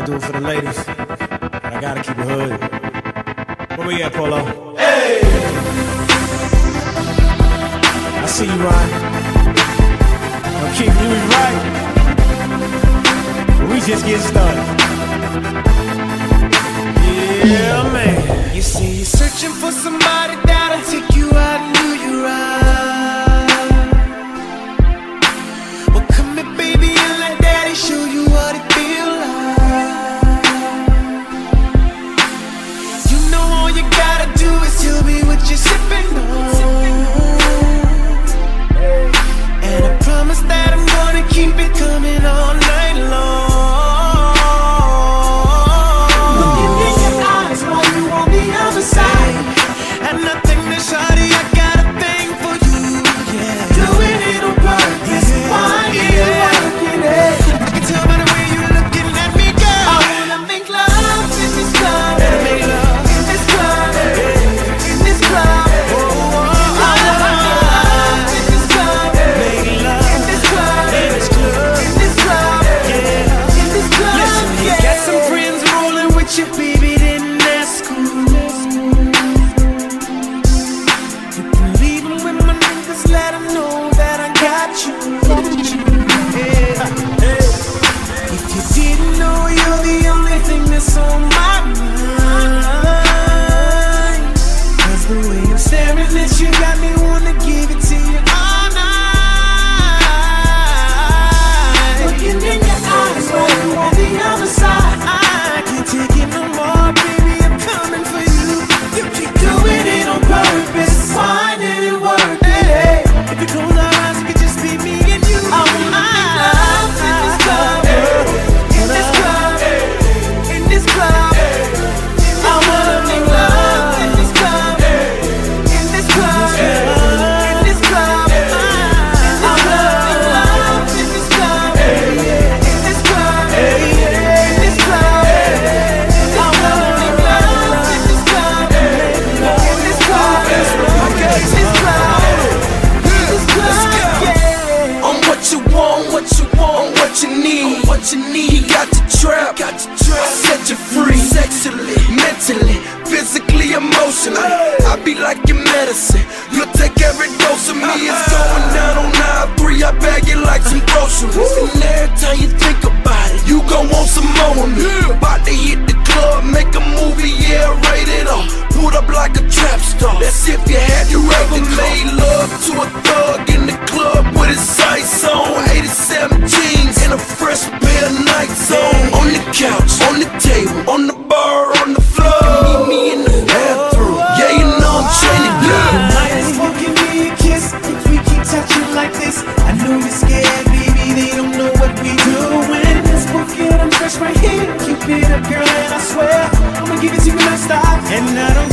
I do it for the ladies. But I gotta keep it hood. Where we at, Polow? Hey! I see you, Ryan. Now, keep you was right. We just get started. Yeah, man. You say you're searching for somebody that'll take you out and do you right. Know, you're the only thing that's on my mind. What you need, what you need. Got the trap, got the trap. Set you free, sexually, mentally, physically, emotionally. I be like your medicine. You'll take every dose of me. It's uh-huh. going down on aisle three. I bag it like some groceries. And every time you think about it, you gon' want some more of me. About to hit the club, make a movie, yeah, rated R. Put up like a trap star. That's if you had your ever made love to a this. Know you're scared, baby. They don't know what we doing. Let's both get undressed right here. Keep it up, girl, and I swear I'ma give it to you non-stop. And I don't